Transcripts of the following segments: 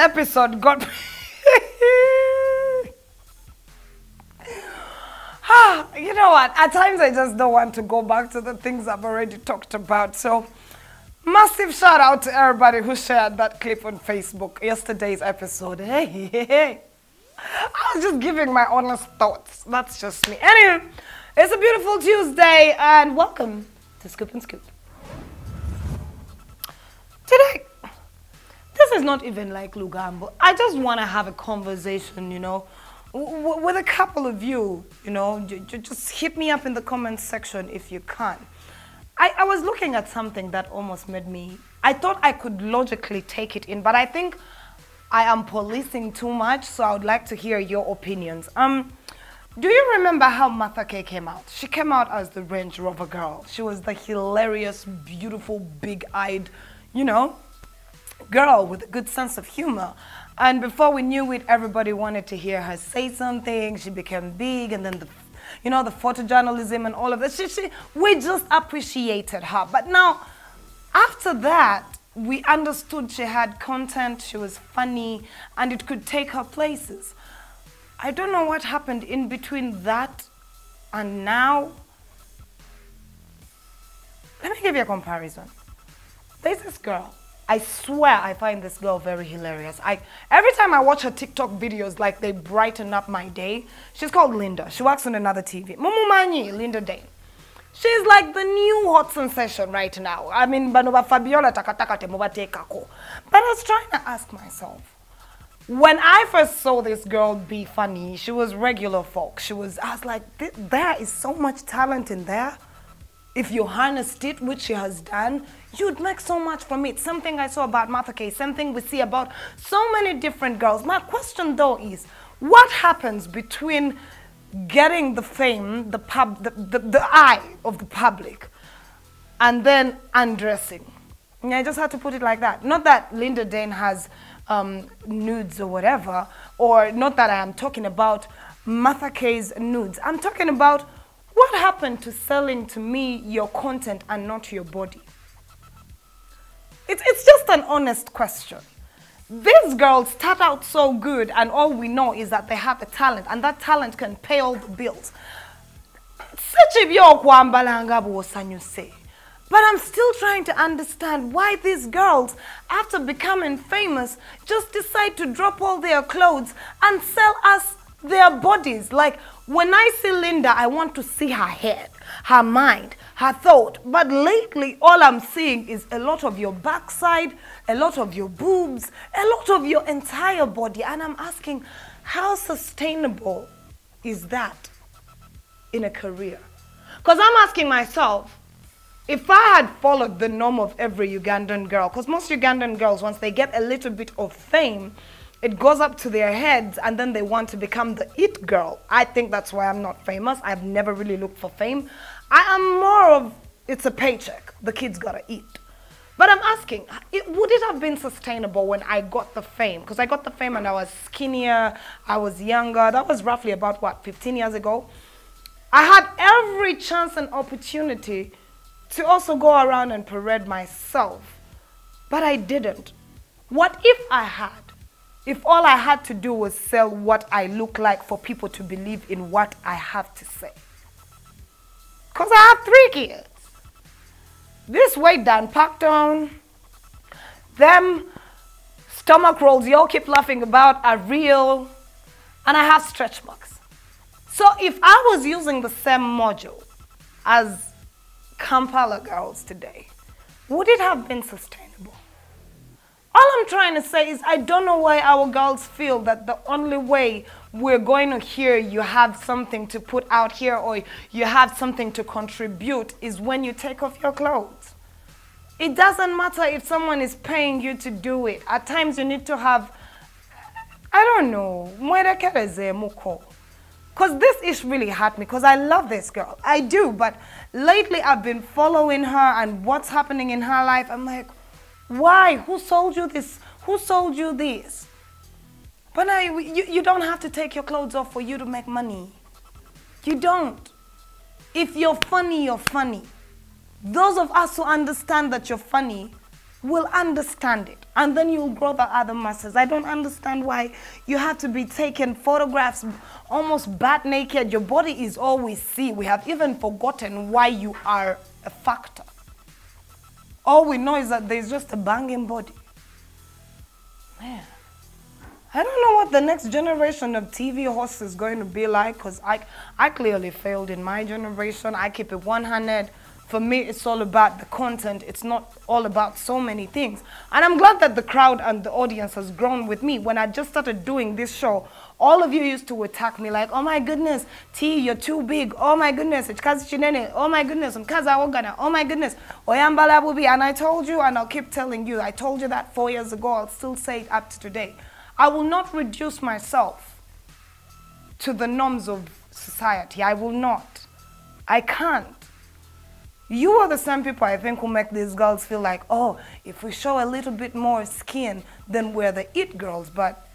episode got. Ah, you know what? At times I just don't want to go back to the things I've already talked about. So, massive shout out to everybody who shared that clip on Facebook, yesterday's episode. Hey, hey, hey. I was just giving my honest thoughts. That's just me. Anyway, it's a beautiful Tuesday, and welcome to Scoop on Scoop. Today, this is not even like Lugambo. I just want to have a conversation, you know, with a couple of you, you know. Just hit me up in the comments section if you can. I, I was looking at something that almost made me. I thought I could logically take it in, but I think I am policing too much, so I would like to hear your opinions. Um, do you remember how Martha Kay came out? She came out as the Range Rover girl. She was the hilarious, beautiful, big-eyed, you know, girl with a good sense of humor. And before we knew it, everybody wanted to hear her say something. She became big, and then the, you know, the photojournalism and all of that. She, she, we just appreciated her. But now, after that, we understood she had content, she was funny, and it could take her places. I don't know what happened in between that and now. Let me give you a comparison. There's this girl. I swear I find this girl very hilarious. I every time I watch her TikTok videos, like they brighten up my day. She's called Linda. She works on another TV. Mumumanyi, Linda Day. She's like the new hot sensation right now. I mean, Banova Fabiola takataka temobatekako. But I was trying to ask myself, when I first saw this girl be funny, she was regular folk. She was, I was like, there is so much talent in there. If you harnessed it, which she has done, you'd make so much from it. Something I saw about Martha Kay, something we see about so many different girls. My question though is, what happens between getting the fame, the pub, the, the, the eye of the public, and then undressing? And I just had to put it like that. Not that Linda Dane has um, nudes or whatever, or not that I am talking about Martha Kay's nudes. I'm talking about what happened to selling to me your content and not your body. It's, just an honest question. These girls start out so good, and all we know is that they have a talent, and that talent can pay all the bills. Such a bw'osanyuse. But I'm still trying to understand why these girls, after becoming famous, just decide to drop all their clothes and sell us their bodies. Like when I see Linda, I want to see her head, her mind, her thought. But lately, all I'm seeing is a lot of your backside, a lot of your boobs, a lot of your entire body. And I'm asking, how sustainable is that in a career? Because I'm asking myself, if I had followed the norm of every Ugandan girl, because most Ugandan girls, once they get a little bit of fame, it goes up to their heads and then they want to become the it girl. I think that's why I'm not famous. I've never really looked for fame. I am more of it's a paycheck. The kids gotta eat. But I'm asking, it, would it have been sustainable when I got the fame? Because I got the fame and I was skinnier, I was younger. That was roughly about what, 15 years ago? I had every chance and opportunity to also go around and parade myself, but I didn't. What if I had? If all I had to do was sell what I look like for people to believe in what I have to say? Because I have three kids. This weight done packed on, them stomach rolls y'all keep laughing about are real, and I have stretch marks. So if I was using the same module as Kampala girls today, would it have been sustainable? All I'm trying to say is I don't know why our girls feel that the only way we're going to hear you have something to put out here or you have something to contribute is when you take off your clothes. It doesn't matter if someone is paying you to do it. At times you need to have, I don't know. Because this is really hurt me because I love this girl. I do, but lately I've been following her and what's happening in her life. I'm like, why? Who sold you this? Who sold you this? But I, you, you don't have to take your clothes off for you to make money. You don't. If you're funny, you're funny. Those of us who understand that you're funny will understand it and then you'll grow the other muscles. I don't understand why you have to be taking photographs almost butt naked. Your body is all we see. We have even forgotten why you are a factor. All we know is that there's just a banging body. Man. I don't know what the next generation of TV hosts is going to be like because I, I clearly failed in my generation. I keep it 100 for me, it's all about the content. It's not all about so many things. And I'm glad that the crowd and the audience has grown with me. When I just started doing this show, all of you used to attack me like, oh my goodness, T, you're too big. Oh my goodness, it's kazi chinene. Oh my goodness, I'm kaza ogana. Oh my goodness, oyambala bubi. And I told you, and I'll keep telling you, I told you that four years ago, I'll still say it up to today. I will not reduce myself to the norms of society. I will not. I can't. You are the same people I think who make these girls feel like, oh, if we show a little bit more skin, then we're the it girls. But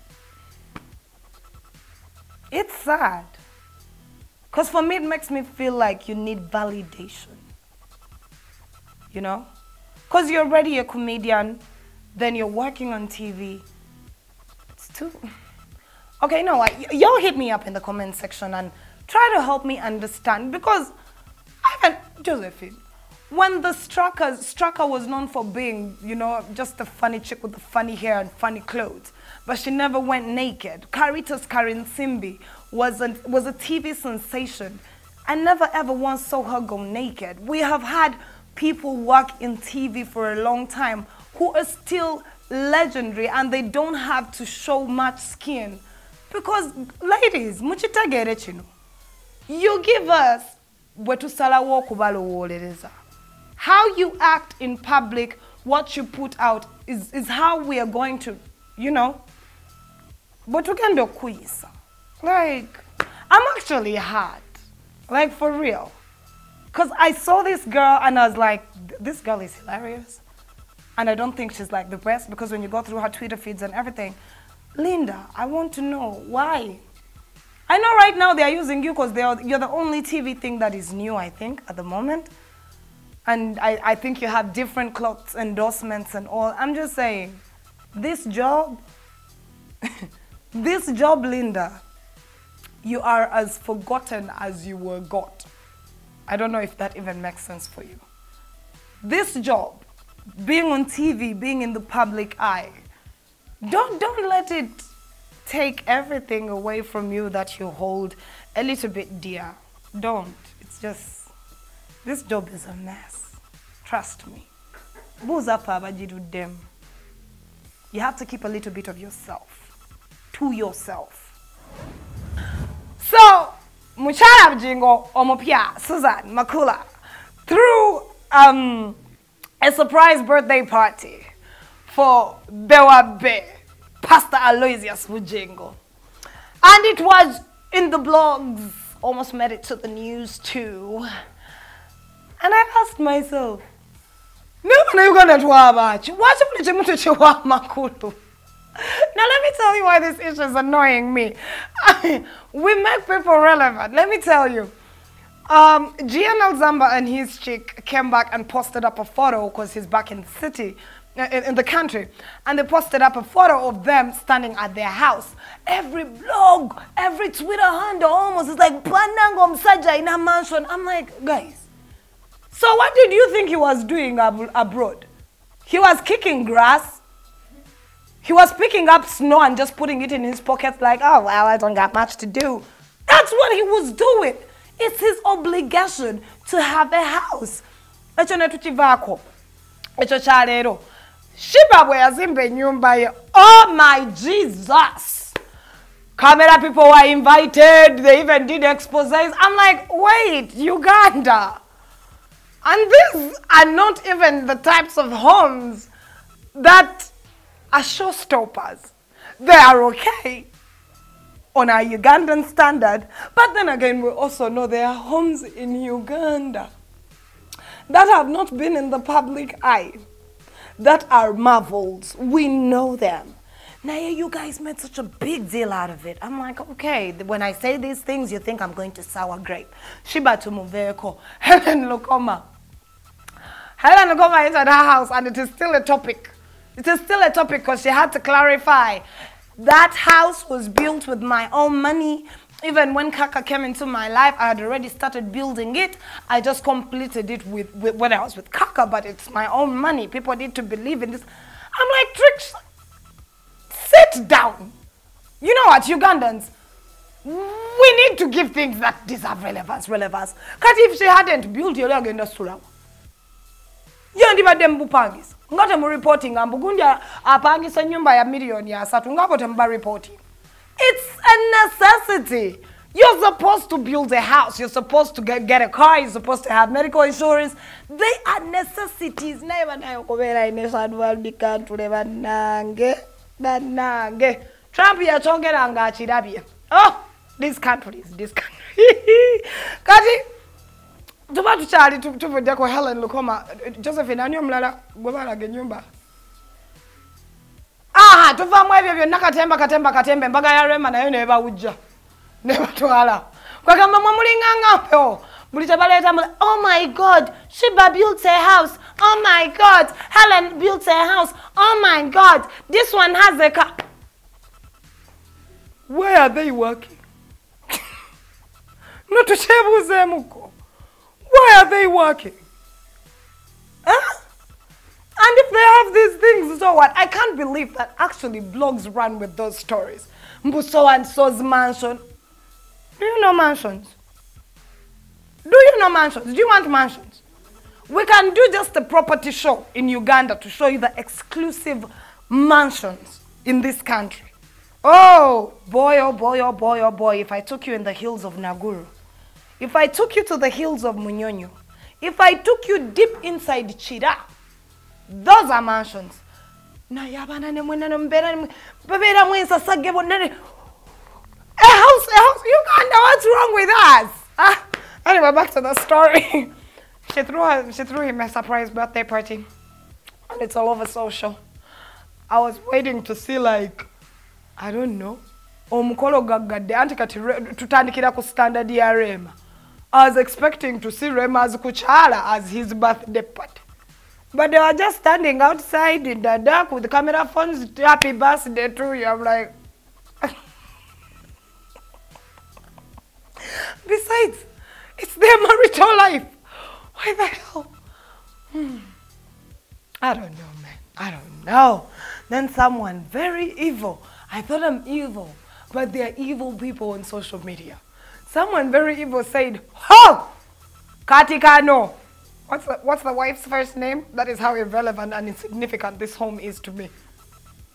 it's sad. Because for me, it makes me feel like you need validation. You know? Because you're already a comedian, then you're working on TV. It's too. Okay, you know what? Y'all hit me up in the comment section and try to help me understand because I haven't, Josephine, when the Strucker, Strucker was known for being, you know, just a funny chick with the funny hair and funny clothes, but she never went naked. Caritas Karinsimbi was a, was a TV sensation. I never ever once saw her go naked. We have had people work in TV for a long time who are still legendary and they don't have to show much skin. Because, ladies, muchitagere chino. You give us bwetusalawo okubalowolereza how you act in public, what you put out is, is how we are going to, you know. But we can do quiz. Like, I'm actually hard. Like, for real. Because I saw this girl and I was like, this girl is hilarious. And I don't think she's like the best because when you go through her Twitter feeds and everything, Linda, I want to know why. I know right now they are using you because you're the only TV thing that is new, I think, at the moment. And I, I think you have different clothes endorsements and all. I'm just saying, this job, this job, Linda, you are as forgotten as you were got. I don't know if that even makes sense for you. This job, being on TV, being in the public eye, don't, don't let it take everything away from you that you hold a little bit dear. Don't. It's just this job is a mess. Trust me. Buuza them. You have to keep a little bit of yourself to yourself. So, Muchara Mjingo Omopia Susan Makula threw um, a surprise birthday party for Bewa Be, Pastor Aloysius Bugingo. And it was in the blogs, almost made it to the news too. And I asked myself? Now let me tell you why this issue is annoying me. we make people relevant. Let me tell you. Um, GNL Zamba and his chick came back and posted up a photo because he's back in the city, uh, in, in, the country. And they posted up a photo of them standing at their house. Every blog, every Twitter handle almost is like, Panango Msaja in a mansion. I'm like, guys, so what did you think he was doing ab abroad? He was kicking grass. He was picking up snow and just putting it in his pockets like, oh, well, I don't got much to do. That's what he was doing. It's his obligation to have a house. Echo netuchivako. Echo chalero. Sheebah bwe yazimba. Oh my Jesus. Camera people were invited. They even did exposés. I'm like, wait, Uganda. And these are not even the types of homes that are showstoppers. They are okay on our Ugandan standard, but then again, we also know there are homes in Uganda that have not been in the public eye, that are marvels. We know them. Now, you guys made such a big deal out of it. I'm like, okay, when I say these things, you think I'm going to sour grape. Sheebah to Muveko, Helen Lukoma. Helen Ngoma entered her house and it is still a topic. It is still a topic because she had to clarify that house was built with my own money. Even when Kaka came into my life, I had already started building it. I just completed it with, with when I was with Kaka, but it's my own money. People need to believe in this. I'm like, Trix, sit down. You know what, Ugandans? We need to give things that deserve relevance, relevance. Because if she hadn't built your leg in the yo ndibadde mubupangisa nga temuripotinga mbu gundi apangisa ennyumba ya miliyoni asatu ngaapo temuba reporting. It's a necessity. You're supposed to build a house. You're supposed to get, get a car. You're supposed to have medical insurance. They are necessities. Naye banaye okubeera ine sadwaldi country bannange bannange trump yakyogera nga akirabye oh this country is this country. Kati tuba tukyali tu- tuvuddeko helen lukoma. Josephine ani omulala gwe balaga enyumba aha tuvaamu ebyo byonna katemba katemba katemba. Embaga ya rema nayo nebawujja nebatwala kwegamba mwe mulinganga mpewo buli kyebaleeta mula oh my god shiba built a house. Oh my god helen built a house. Oh my god this one has a car. Where are they working? Notukyebuuzeemuko why are they working huh? And if they have these things, so what? I can't believe that actually blogs run with those stories. So and so's mansion. Do you know mansions? Do you know mansions? Do you want mansions? We can do just a property show in Uganda to show you the exclusive mansions in this country. Oh, boy, oh boy, oh boy, oh boy, if I took you in the hills of Naguru, if I took you to the hills of Munyonyo, if I took you deep inside Chira, those are mansions. naye abaana ne mwena ne mubeera ne mwe- babeeramu ensasage bonna ne a house a house uganda what's wrong with us. Ah, anyway back to the story. She threw, her, she threw him a surprise birthday party. And it's all over social. I was waiting to see like i don't know omukolo gaggadde anti kati tutandikira ku standard ya rema i was expecting to see rema's kuchala as his birthday party but they were just standing outside in the dark with camera phones. Happy birthday to you. I'm like. Besides, it's their marital life. Why the hell? Hmm. I don't know, man. I don't know. Then someone very evil. I thought I'm evil, but they're evil people on social media. Someone very evil said, Ho! Katikano. What's the, what's the wife's first name? That is how irrelevant and insignificant this home is to me.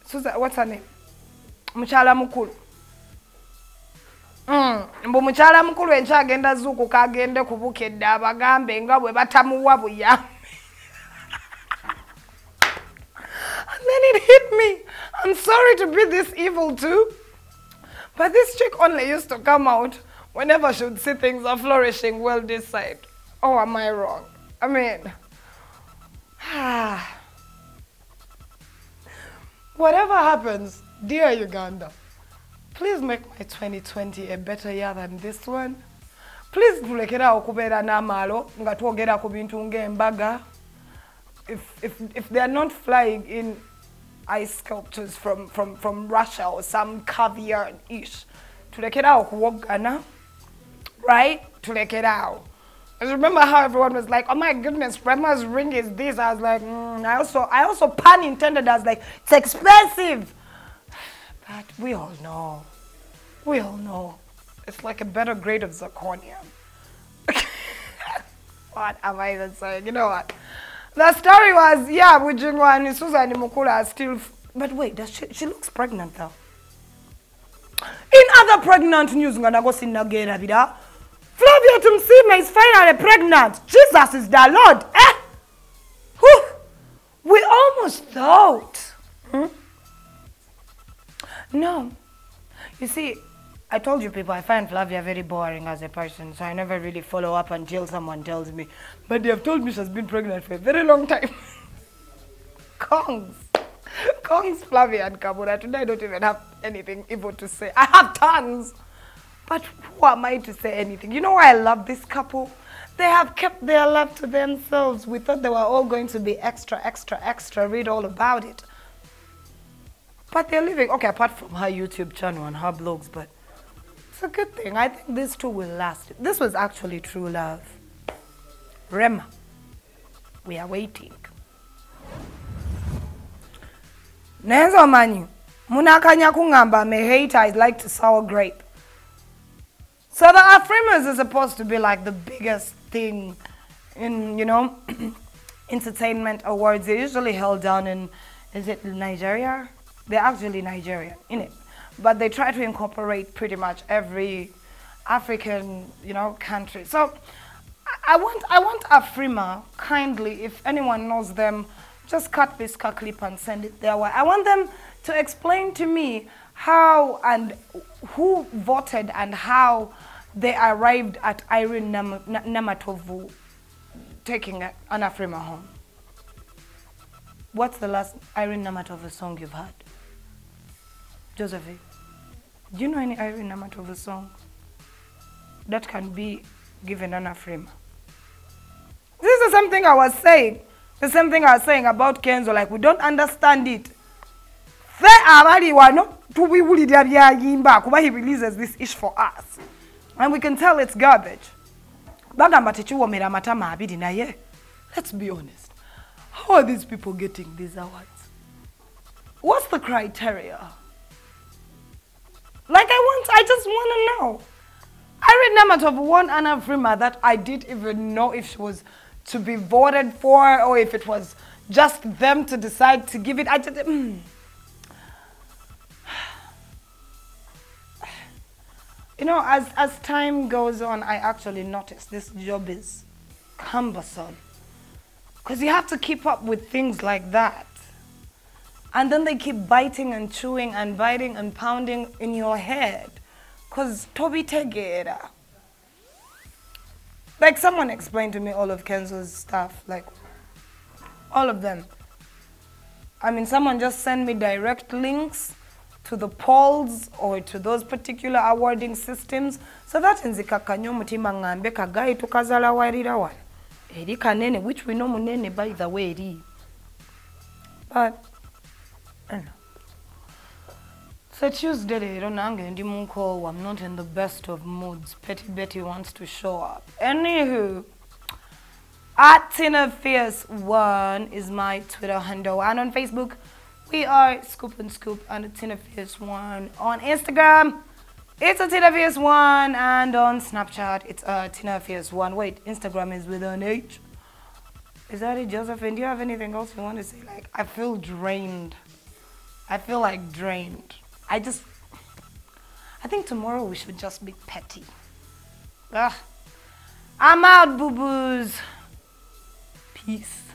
Susan, what's her name? Muchala mukulu. Mm, mbu mukulu agenda zuukuka agende ku bukedde abagambe nga bwe batamuwa buyambi and then it hit me i'm sorry to be this evil too but this chick only used to come out whenever she would see things are flourishing well this side. Oh am i wrong? I mean whatever happens dear uganda please make my 2020 a better year than this one. Please tulekerawo okubeera n'amaalo nga twogera ku bintu ng'embaga. If, if, if they are not flying in ice sculptures from, from, from russia or some caviar and ish tulekerawo okuwoggana right tulekerawo I remember how everyone was like, "Oh my goodness, Rema's ring is this." I was like, mm, I also, I also pun intended. I was like, "It's expensive," but we all know, we all know, it's like a better grade of zirconium. what am I even saying? You know what? The story was, yeah, Bugingo and Susan Makula are still. But wait, does she? She looks pregnant though. In other pregnant news, ngana go sinagera bida. Flavia Tumusiime is finally pregnant. Jesus is the Lord. Eh? Whew. We almost thought. Hmm? No. You see, I told you people I find Flavia very boring as a person, so I never really follow up until someone tells me. But they have told me she's been pregnant for a very long time. Kongs. Kongs, Flavia, and Kabuura. Today I don't even have anything evil to say. I have tons. But who am I to say anything? You know why I love this couple? They have kept their love to themselves. We thought they were all going to be extra, extra, extra, read all about it. But they're living, okay, apart from her YouTube channel and her blogs, but it's a good thing. I think these two will last. This was actually true love. Rema, we are waiting. Nenzo manyu, munakanya kungamba hater is like to sour grape. So the Afrimas is supposed to be like the biggest thing in, you know, entertainment awards. They're usually held down in, is it Nigeria? They're actually Nigerian, in it. But they try to incorporate pretty much every African, you know, country. So I want, I want Afrima, kindly, if anyone knows them, just cut this clip and send it their way. I want them to explain to me how and who voted and how they arrived at Irene Nam Namatovu taking an Afrima home. What's the last Irene Namatovu song you've heard? Josephine, do you know any Irene Namatovu song that can be given an Afrima? This is something I was saying. The same thing I was saying about Kenzo, like we don't understand it. Fe abali wano tubiwulira byayimba kuba he releases this ish for us. And we can tell it's garbage. Bagamba tekiwomera amatama abiri naye. Let's be honest. How are these people getting these awards? What's the criteria? Like I want, I just want to know. I read of one an Afrima that I didn't even know if she was to be voted for or if it was just them to decide to give it. I just. Mm. You know, as, as time goes on, I actually notice this job is cumbersome. Because you have to keep up with things like that. And then they keep biting and chewing and biting and pounding in your head. Because Toby Tegera. Like someone explained to me all of Kenzo's stuff, like all of them. I mean, someone just sent me direct links to the polls or to those particular awarding systems so that nzikakkanya omutima ŋŋambe kagayi tukazalawalira wano eri kanene which we know munene by the way eri but know. So tuesday leero nange ndi munkoowa i'm not in the best of moods petty betty wants to show up anywho at Tina Fierce One is my Twitter handle and on Facebook we are Scoop on Scoop and a Tina Fierce One. On Instagram, it's a Tina Fierce One. And on Snapchat, it's a Tina Fierce One. Wait, Instagram is with an H. Is that it, Josephine? Do you have anything else you want to say? Like, I feel drained. I feel like drained. I just, I think tomorrow we should just be petty. Ugh. I'm out, boo boos. Peace.